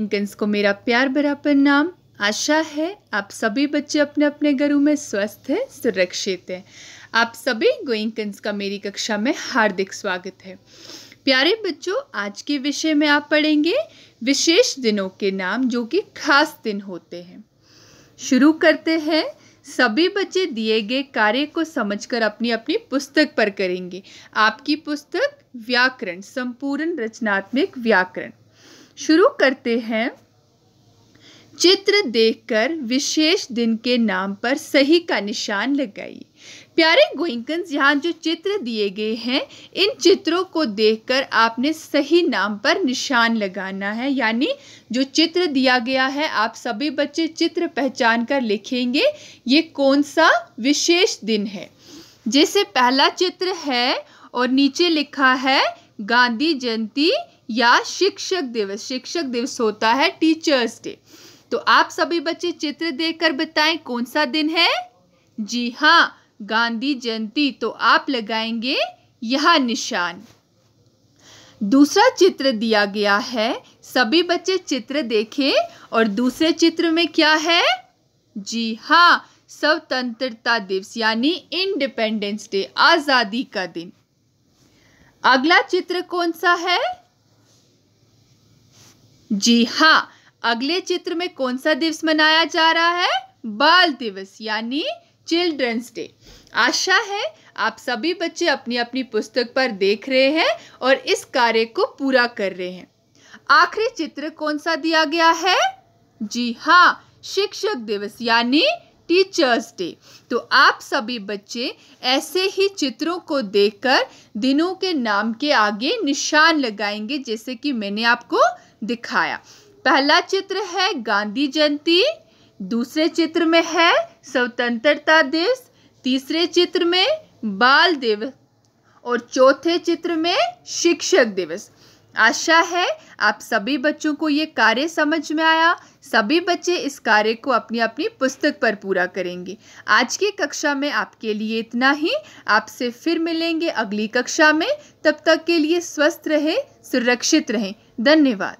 अंकन्स को मेरा प्यार भरा प्रणाम आशा है। आप सभी बच्चे अपने अपने घरों में स्वस्थ है, सुरक्षित है। आप सभी गोइंकन्स का मेरी कक्षा में हार्दिक स्वागत है। प्यारे बच्चों, आज के विषय में आप पढ़ेंगे विशेष दिनों के नाम जो कि खास दिन होते हैं। शुरू करते हैं। सभी बच्चे दिए गए कार्य को समझकर अपनी अपनी पुस्तक पर करेंगे। आपकी पुस्तक व्याकरण, संपूर्ण रचनात्मक व्याकरण। शुरू करते हैं। चित्र देखकर विशेष दिन के नाम पर सही का निशान लगाइए। प्यारे गोइंकन्स, यहाँ जो चित्र दिए गए हैं, इन चित्रों को देखकर आपने सही नाम पर निशान लगाना है। यानी जो चित्र दिया गया है, आप सभी बच्चे चित्र पहचान कर लिखेंगे, ये कौन सा विशेष दिन है। जैसे पहला चित्र है और नीचे लिखा है, गांधी जयंती या शिक्षक दिवस शिक्षक दिवस होता है टीचर्स डे तो आप सभी बच्चे चित्र देखकर बताएँ, कौन सा दिन है? जी हाँ गांधी जयंती तो आप लगाएँगे यह निशान। दूसरा चित्र दिया गया है, सभी बच्चे चित्र देखें, और दूसरे चित्र में क्या है? जी हाँ स्वतंत्रता दिवस, यानी इंडिपेंडेंस डे आज़ादी का दिन। अगला चित्र कौन सा है? जी हाँ अगले चित्र में कौन सा दिवस मनाया जा रहा है? बाल दिवस, यानी चिल्ड्रंस डे। आशा है आप सभी बच्चे अपनी अपनी पुस्तक पर देख रहे हैं और इस कार्य को पूरा कर रहे हैं। आखिरी चित्र कौन सा दिया गया है? जी हाँ शिक्षक दिवस, यानी टीचर्स डे। तो आप सभी बच्चे ऐसे ही चित्रों को देखकर दिनों के नाम के आगे निशान लगाएँगे, जैसे कि मैंने आपको दिखाया। पहला चित्र है गांधी जयंती, दूसरे चित्र में है स्वतंत्रता दिवस, तीसरे चित्र में बाल दिवस और चौथे चित्र में शिक्षक दिवस। आशा है आप सभी बच्चों को ये कार्य समझ में आया। सभी बच्चे इस कार्य को अपनी अपनी पुस्तक पर पूरा करेंगे। आज की कक्षा में आपके लिए इतना ही। आपसे फिर मिलेंगे अगली कक्षा में। तब तक के लिए स्वस्थ रहें, सुरक्षित रहें। धन्यवाद।